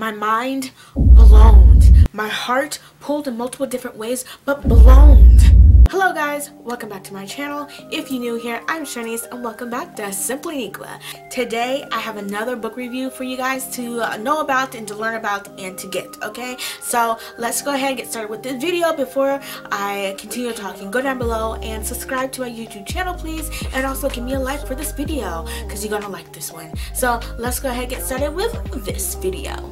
my mind blown, my heart pulled in multiple different ways, but blown. Hello guys, welcome back to my channel. If you're new here, I'm Shanice and welcome back to Simply Ne'qua. Today I have another book review for you guys to uh, know about and to learn about and to get, okay? So let's go ahead and get started with this video before I continue talking. Go down below and subscribe to my YouTube channel please and also give me a like for this video because you're gonna like this one. So let's go ahead and get started with this video.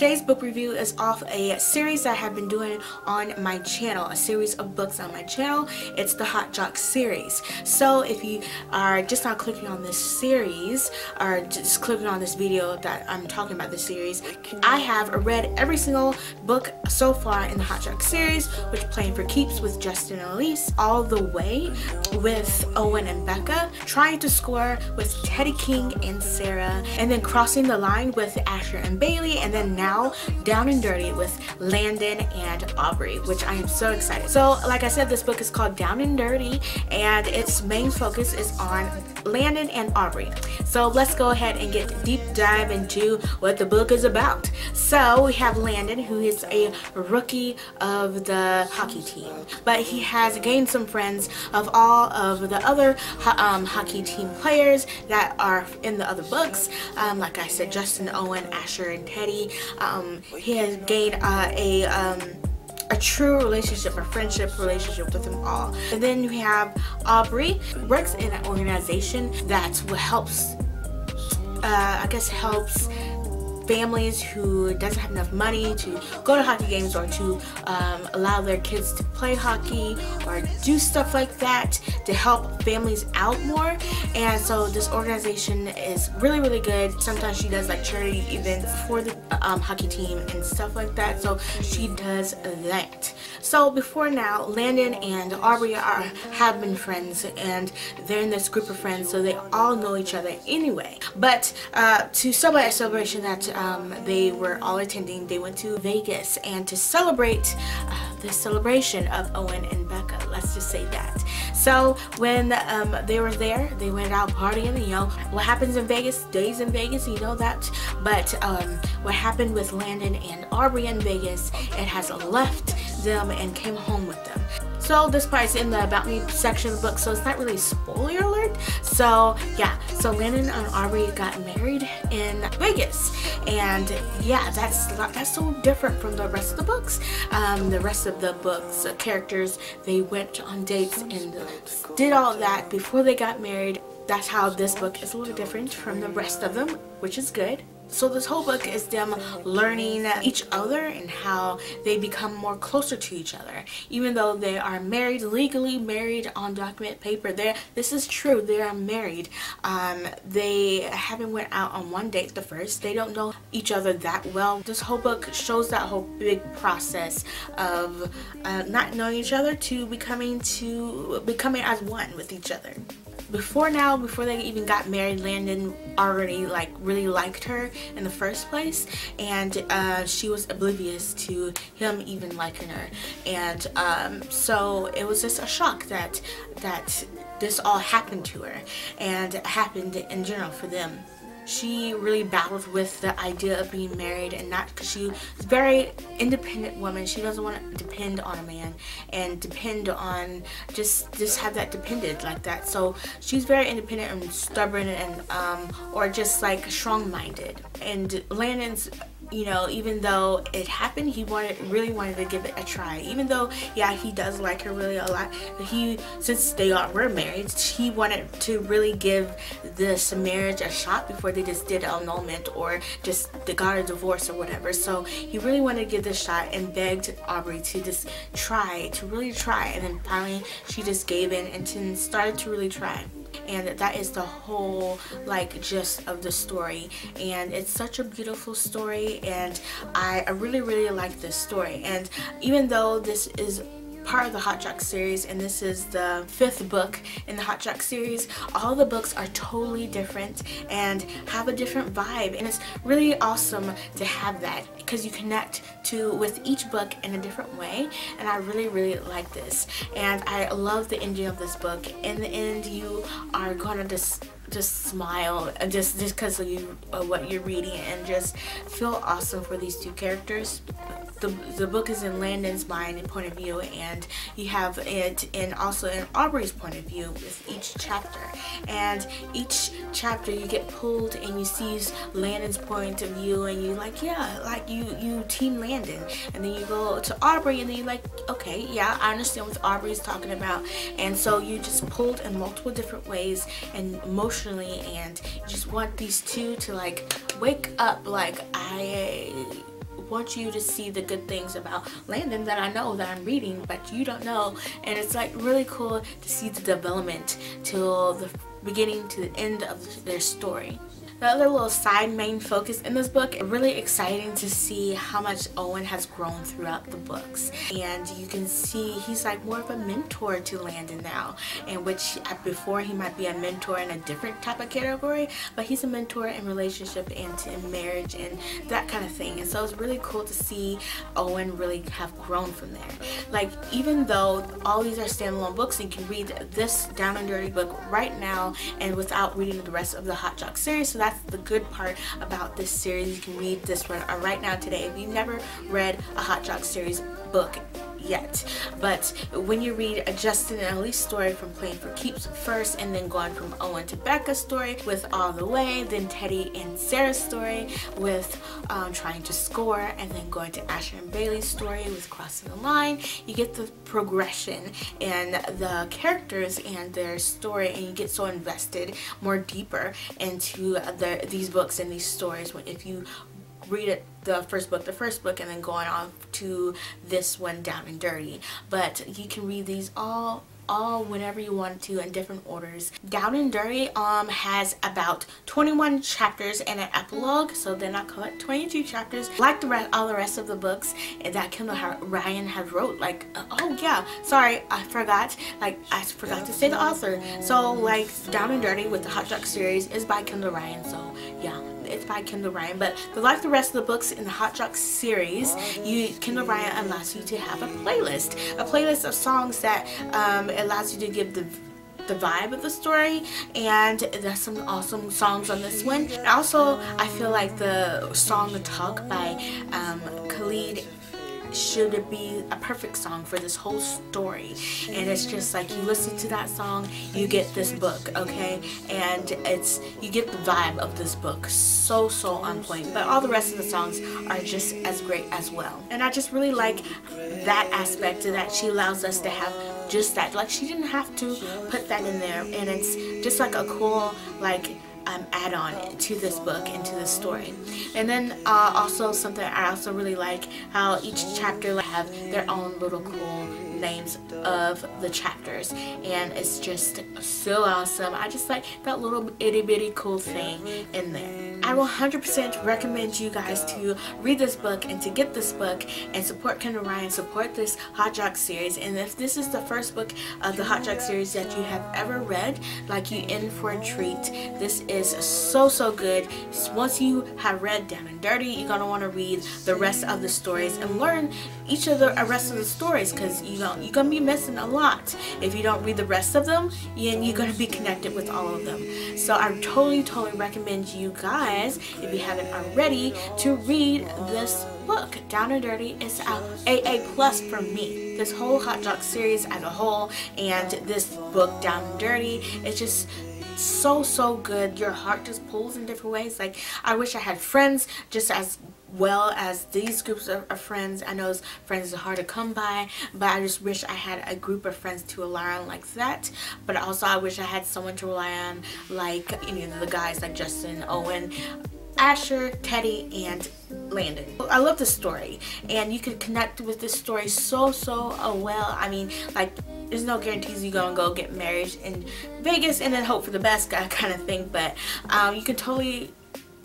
Today's book review is off a series I have been doing on my channel, a series of books on my channel. It's the Hot Jock series. So if you are just not clicking on this series or just clicking on this video that I'm talking about this series, I have read every single book so far in the Hot Jock series, which Playing for Keeps with Justin and Elise, all the way with Owen and Becca, trying to score with Teddy King and Sarah, and then crossing the line with Asher and Bailey, and then now now Down and Dirty with Landon and Aubrey, which I am so excited. So like I said, this book is called Down and Dirty and its main focus is on Landon and Aubrey. So let's go ahead and get deep dive into what the book is about. So we have Landon who is a rookie of the hockey team, but he has gained some friends of all of the other um, hockey team players that are in the other books. Um, like I said, Justin, Owen, Asher, and Teddy. Um, he has gained uh, a um, a true relationship, a friendship relationship with them all. And then we have Aubrey, works in an organization that helps, uh, I guess helps families who doesn't have enough money to go to hockey games or to um, allow their kids to play hockey or do stuff like that to help families out more. And so this organization is really really good. Sometimes she does like charity events for the um, hockey team and stuff like that. So she does that. So before now Landon and Aubrey are have been friends and they're in this group of friends so they all know each other anyway. But uh, to celebrate a celebration that um, they were all attending. They went to Vegas and to celebrate uh, the celebration of Owen and Becca. Let's just say that. So when um, they were there, they went out partying. You know what happens in Vegas stays in Vegas. You know that. But um, what happened with Landon and Aubrey in Vegas, it has left them and came home with them. So this part is in the About Me section of the book, so it's not really spoiler alert. So yeah, so Landon and Aubrey got married in Vegas. And yeah, that's that's so different from the rest of the books. Um, the rest of the books, the characters, they went on dates and did all that before they got married. That's how this book is a little different from the rest of them, which is good. So this whole book is them learning each other and how they become more closer to each other. Even though they are married, legally married on document paper, they this is true, they are married. Um, they haven't went out on one date the first. They don't know each other that well. This whole book shows that whole big process of uh, not knowing each other to becoming to becoming as one with each other before now, before they even got married, Landon already like really liked her in the first place and uh, she was oblivious to him even liking her. And um, so it was just a shock that that this all happened to her and happened in general for them she really battled with the idea of being married and not because she's a very independent woman. She doesn't want to depend on a man and depend on just just have that dependent like that. So she's very independent and stubborn and um or just like strong-minded. And Landon's you know, even though it happened, he wanted really wanted to give it a try. Even though, yeah, he does like her really a lot. He, since they are were married, he wanted to really give this marriage a shot before they just did an annulment or just they got a divorce or whatever. So he really wanted to give this shot and begged Aubrey to just try, to really try. And then finally, she just gave in and started to really try and that is the whole like gist of the story. And it's such a beautiful story and I, I really really like this story. And even though this is part of the Hot Jock series and this is the fifth book in the Hot Jock series. All the books are totally different and have a different vibe and it's really awesome to have that because you connect to with each book in a different way and I really really like this and I love the ending of this book. In the end you are gonna just just smile just just because of you of what you're reading and just feel awesome for these two characters the, the book is in Landon's mind and point of view and you have it in also in Aubrey's point of view with each chapter. And each chapter you get pulled and you see Landon's point of view and you like yeah like you you team Landon. And then you go to Aubrey and then you're like okay yeah I understand what Aubrey's talking about. And so you just pulled in multiple different ways and emotionally and you just want these two to like wake up like I want you to see the good things about Landon that I know that I'm reading but you don't know and it's like really cool to see the development till the beginning to the end of their story. The other little side main focus in this book, really exciting to see how much Owen has grown throughout the books. And you can see he's like more of a mentor to Landon now, in which uh, before he might be a mentor in a different type of category, but he's a mentor in relationship and in marriage and that kind of thing. And so it's really cool to see Owen really have grown from there. Like even though all these are standalone books, you can read this Down and Dirty book right now and without reading the rest of the Hot Jock series. So that's the good part about this series. You can read this one uh, right now today. If you've never read a Hot Jock series book, yet. But when you read a Justin and Elise story from Playing for Keeps first and then going from Owen to Becca's story with All the Way, then Teddy and Sarah's story with um, Trying to Score, and then going to Asher and Bailey's story with Crossing the Line, you get the progression and the characters and their story and you get so invested more deeper into the, these books and these stories if you read it the first book the first book and then going on to this one down and dirty but you can read these all all whenever you want to in different orders. Down and Dirty um has about 21 chapters and an epilogue, so then I call it 22 chapters. Like the rest, all the rest of the books that Kendall Ryan had wrote, like uh, oh yeah, sorry I forgot, like I forgot to say the author. So like Down and Dirty with the Hot Jock series is by Kendall Ryan, so yeah it's by Kendall Ryan. But like the rest of the books in the Hot Jock series, you Kendall Ryan allows you to have a playlist. A playlist of songs that um, allows you to give the the vibe of the story and there's some awesome songs on this one. Also, I feel like the song Talk by um, Khalid should be a perfect song for this whole story. And it's just like you listen to that song you get this book okay? And it's you get the vibe of this book. So so on point. But all the rest of the songs are just as great as well. And I just really like that aspect that. She allows us to have just that. Like she didn't have to put that in there. And it's just like a cool like um, add-on to this book and to this story. And then uh, also something I also really like how each chapter have their own little cool names of the chapters and it's just so awesome. I just like that little itty bitty cool thing in there. I will 100% recommend you guys to read this book and to get this book and support Kendall Ryan, support this Hot Jock series and if this is the first book of the Hot Jock series that you have ever read, like you in for a treat. This is so so good. Once you have read Down and Dirty, you're to want to read the rest of the stories and learn each of the uh, rest of the stories because you know you're gonna be missing a lot. If you don't read the rest of them and you're gonna be connected with all of them. So I totally totally recommend you guys if you haven't already to read this book. Down and Dirty is a AA plus for me. This whole Hot Jock series as a whole and this book Down and Dirty it's just so so good your heart just pulls in different ways like I wish I had friends just as well as these groups of, of, friends. I know friends are hard to come by, but I just wish I had a group of friends to rely on like that. But also I wish I had someone to rely on like you know the guys like Justin, Owen, Asher, Teddy, and Landon. I love this story and you can connect with this story so so uh, well. I mean like there's no guarantees you're gonna go get married in Vegas and then hope for the best kind of thing but um, you can totally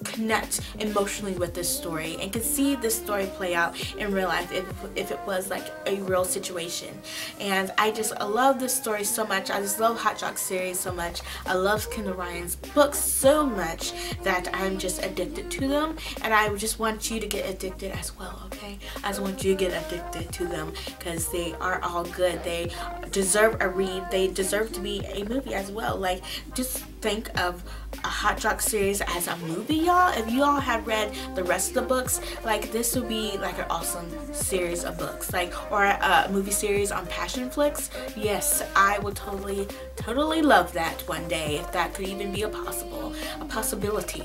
connect emotionally with this story and can see this story play out in real life if, if it was like a real situation. And I just I love this story so much. I just love Hot Jock series so much. I love Kendall Ryan's books so much that I'm just addicted to them. And I just want you to get addicted as well okay? I just want you to get addicted to them because they are all good. They deserve a read. They deserve to be a movie as well. Like just think of a Hot Jock series as a movie, y'all. If you all have read the rest of the books, like this would be like an awesome series of books, like or a movie series on Passionflix Yes, I would totally, totally love that one day if that could even be a possible, a possibility.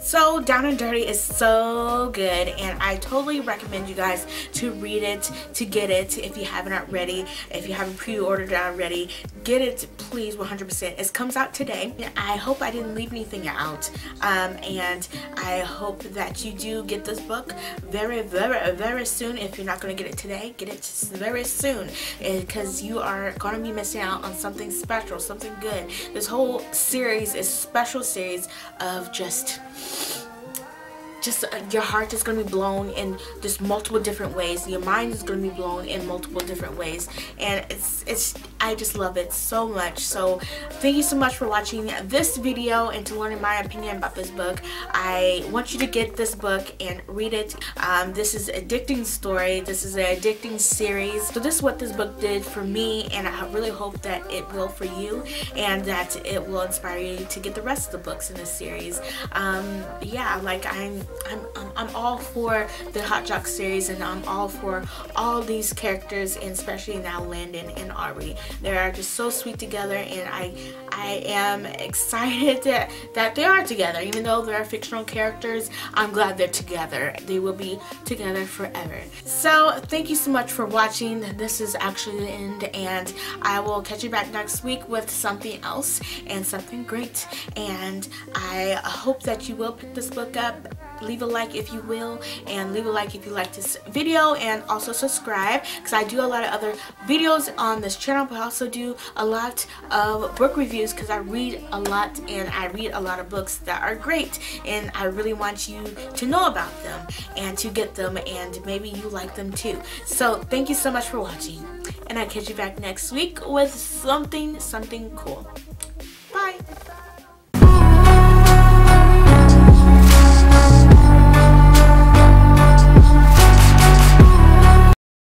So Down and Dirty is so good and I totally recommend you guys to read it, to get it if you haven't already. If you haven't pre-ordered it already, get it please 100%. It comes out today. I hope I didn't leave anything out um, and I hope that you do get this book very, very, very soon. If you're not going to get it today, get it very soon because you are going to be missing out on something special, something good. This whole series is special series of just just uh, your heart is going to be blown in just multiple different ways. Your mind is going to be blown in multiple different ways. And it's it's I just love it so much. So thank you so much for watching this video and to learning my opinion about this book. I want you to get this book and read it. Um, this is an addicting story. This is an addicting series. So this is what this book did for me and I really hope that it will for you and that it will inspire you to get the rest of the books in this series. Um, yeah like I'm I'm, I'm, I'm all for the Hot Jock series and I'm all for all these characters and especially now Landon and Aubrey. They are just so sweet together and I I am excited that, that they are together. Even though they're fictional characters, I'm glad they're together. They will be together forever. So thank you so much for watching. This is actually the end and I will catch you back next week with something else and something great. And I hope that you will pick this book up leave a like if you will and leave a like if you like this video and also subscribe because I do a lot of other videos on this channel but I also do a lot of book reviews because I read a lot and I read a lot of books that are great and I really want you to know about them and to get them and maybe you like them too. So thank you so much for watching and I catch you back next week with something something cool